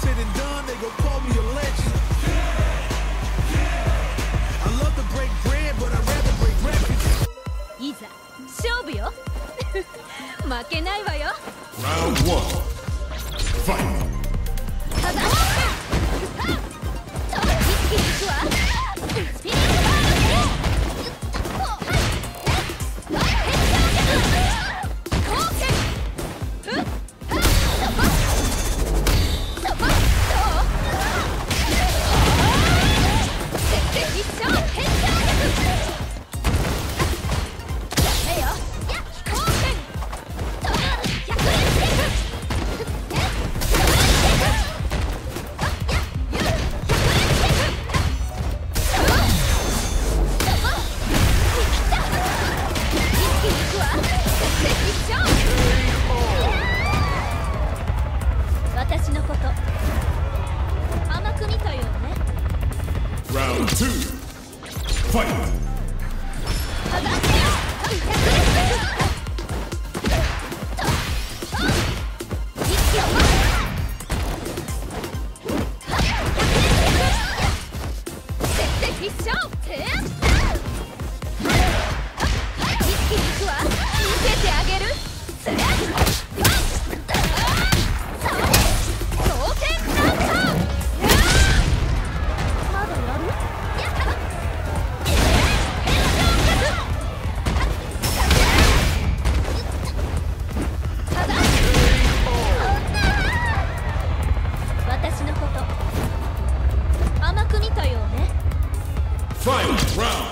said and done, they gon' call me a legend. I love to break bread, but I'd rather break records. いざ勝負よ負けないわよ Round one. Fight. 私のこと。甘く見たよ。ね2一気にくわ Fight round.